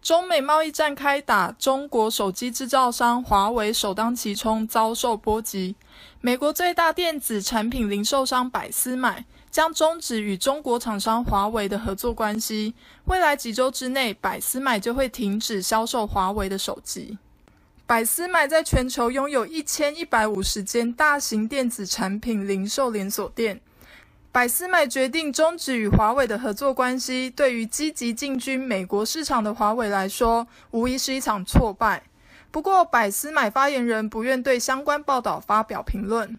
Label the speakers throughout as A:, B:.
A: 中美贸易战开打，中国手机制造商华为首当其冲遭受波及。美国最大电子产品零售商百思买将终止与中国厂商华为的合作关系，未来几周之内，百思买就会停止销售华为的手机。百思买在全球拥有一千一百五十间大型电子产品零售连锁店。百思买决定终止与华为的合作关系，对于积极进军美国市场的华为来说，无疑是一场挫败。不过，百思买发言人不愿对相关报道发表评论。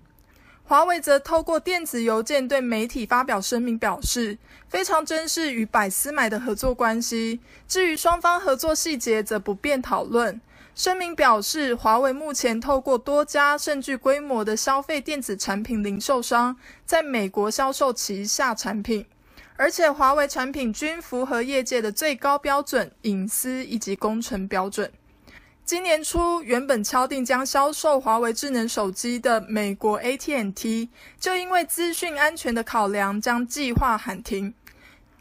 A: 华为则透过电子邮件对媒体发表声明，表示非常珍视与百思买的合作关系。至于双方合作细节，则不便讨论。声明表示，华为目前透过多家甚具规模的消费电子产品零售商，在美国销售旗下产品，而且华为产品均符合业界的最高标准、隐私以及工程标准。今年初，原本敲定将销售华为智能手机的美国 AT&T，就因为资讯安全的考量，将计划喊停。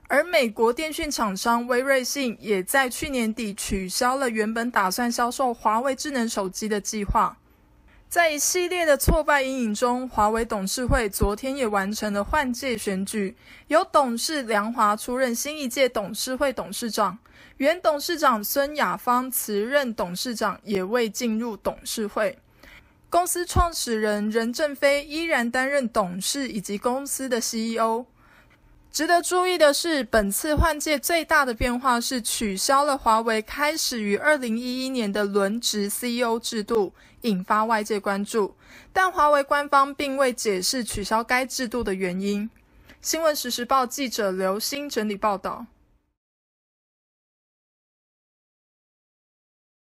A: 而美国电讯厂商威瑞信也在去年底取消了原本打算销售华为智能手机的计划。在一系列的挫败阴影中，华为董事会昨天也完成了换届选举，由董事梁华出任新一届董事会董事长，原董事长孙亚芳辞任董事长，也未进入董事会。公司创始人任正非依然担任董事以及公司的 CEO。值得注意的是，本次换届最大的变化是取消了华为开始于二零一一年的轮值 CEO 制度，引发外界关注。但华为官方并未解释取消该制度的原因。新闻实时报记者刘星整理报道。